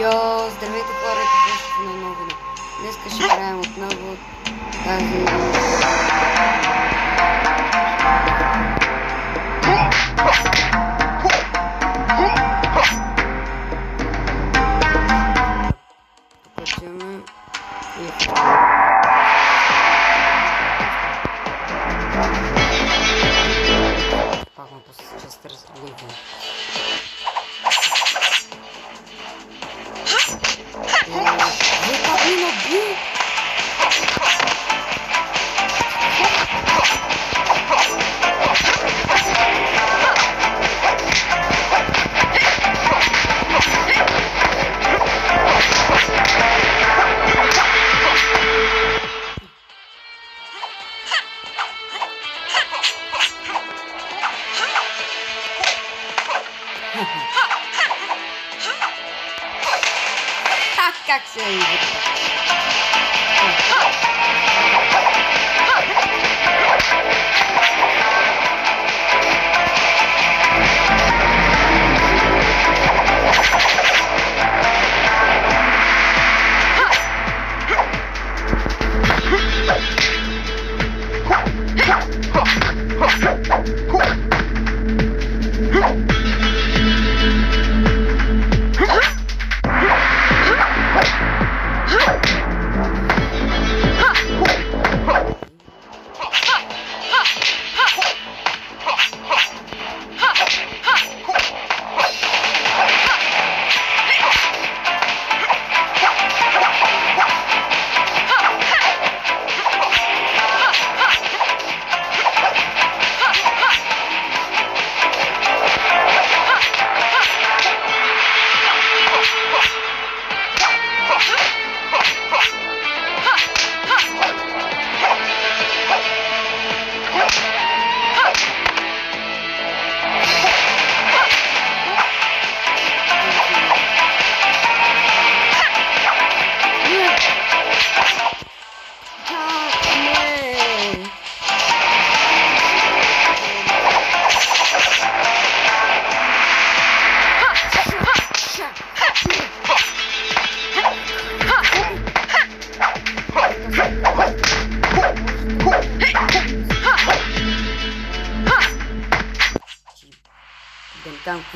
Йо, здравейте хора, беше на ново видео. Днес ще правим отново тази... Покачваме и... Пак част разгледам.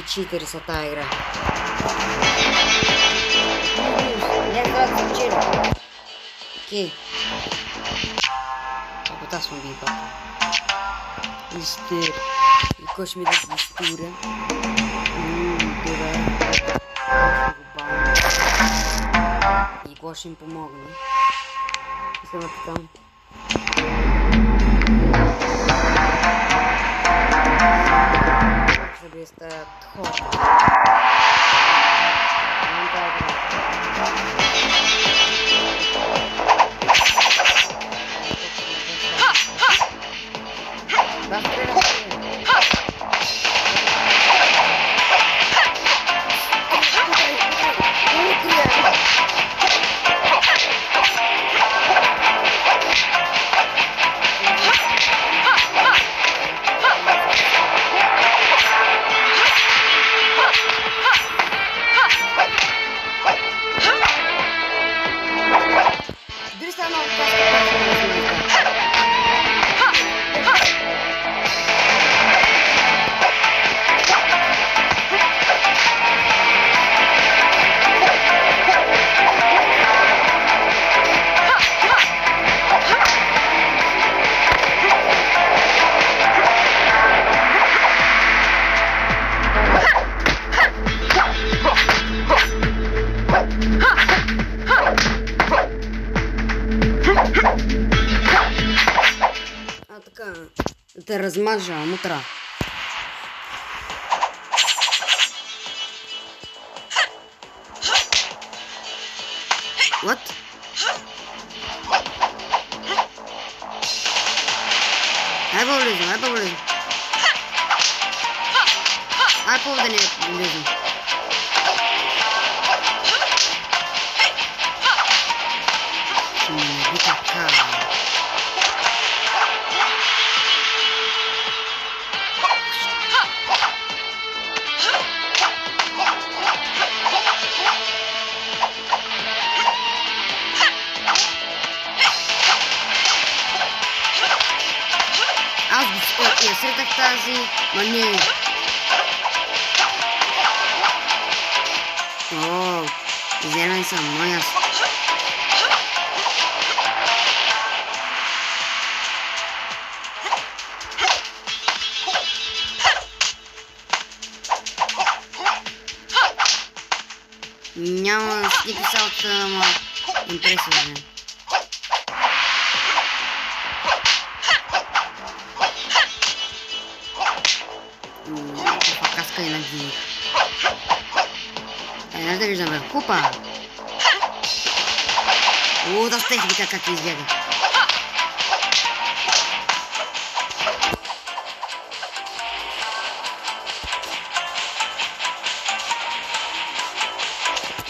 cheater, essa tigra. Tá Meu Deus, tiro. Que? Vou botar sua bipa. Mister. E gosto-me da mistura. Hum, caralho. E gosto-me para o mogno. É? Isso é uma pitão. żeby jest tak chora. Да те размажа мутра. What? Ай по-близо, ай по-близо. Ай по-да не близо. Не би така. Я сретах тази, ма не. О, зелен съм, но аз. Няма стики салта, ама импресия. tem aqui. É, anda, Isabel. Opa! Oh, das técnicas que aqui chega.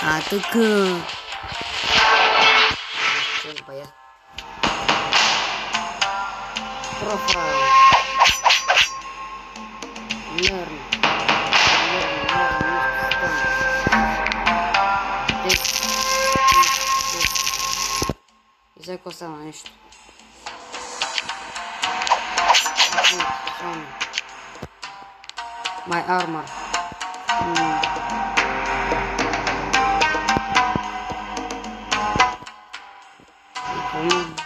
Ah, tô com... Então, isto. From my armor. Hmm. Hum. hum.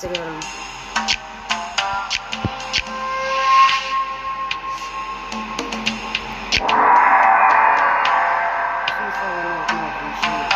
Instagram. Thank you.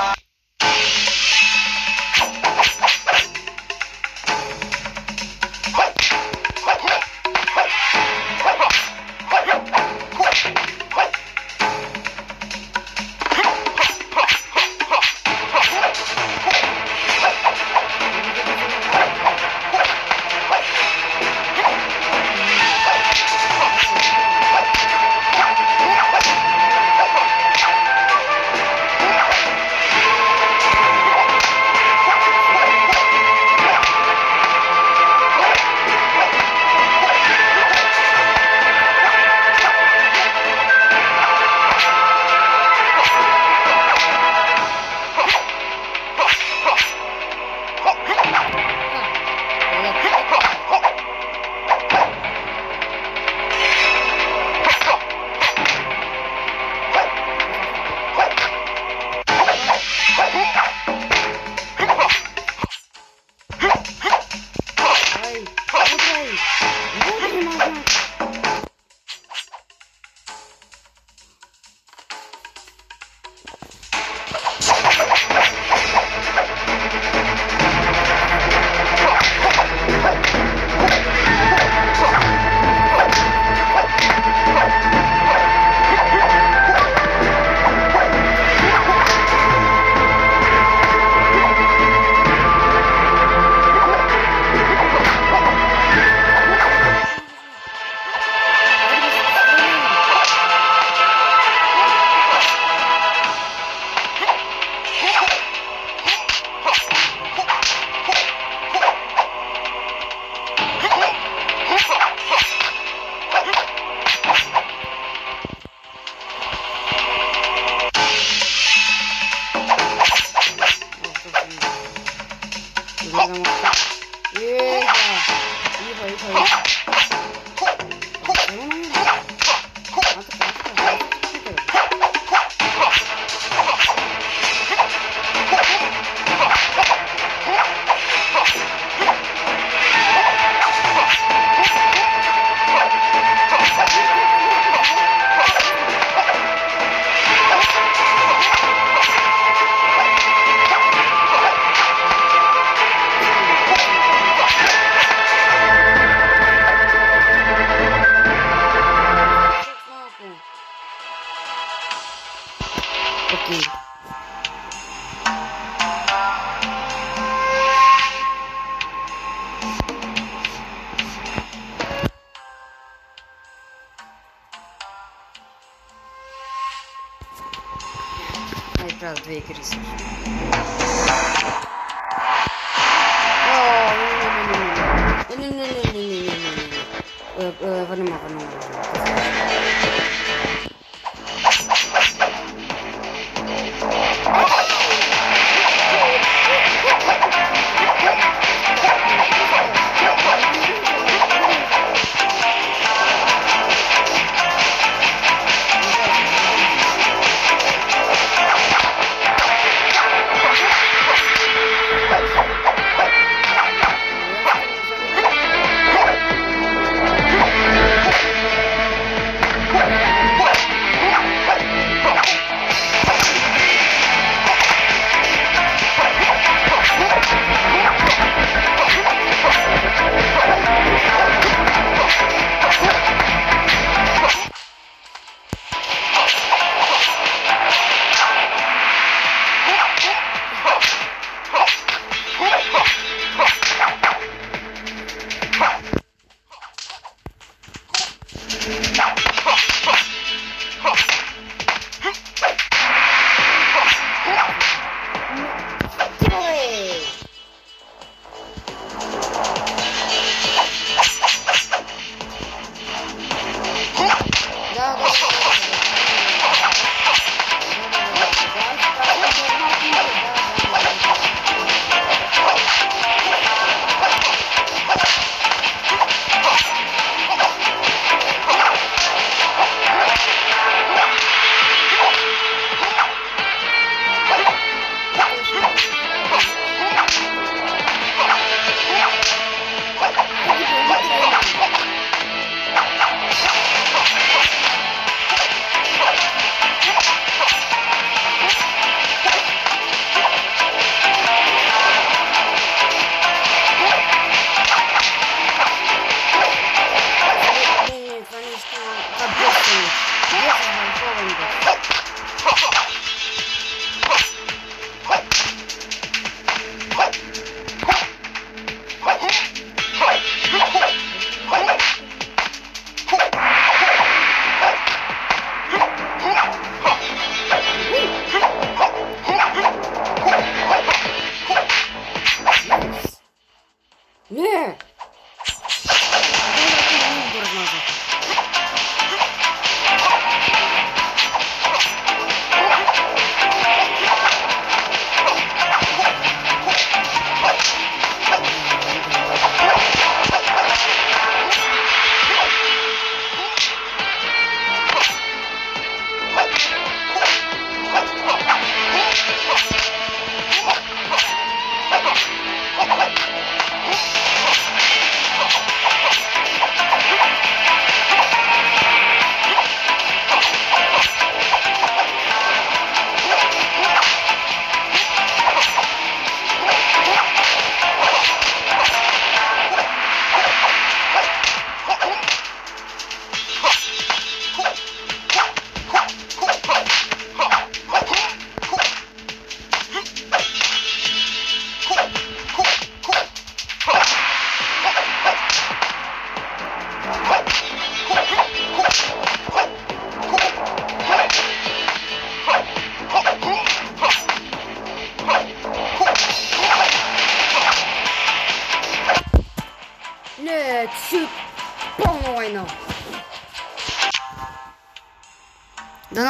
ve girizlik.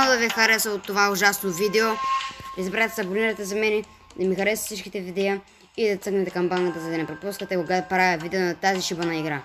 Дано да ви хареса от това ужасно видео. Не забравяйте да се абонирате за мен, да ми харесат всичките видеа и да цъкнете камбаната, за да не пропускате когато правя видео на тази шибана игра.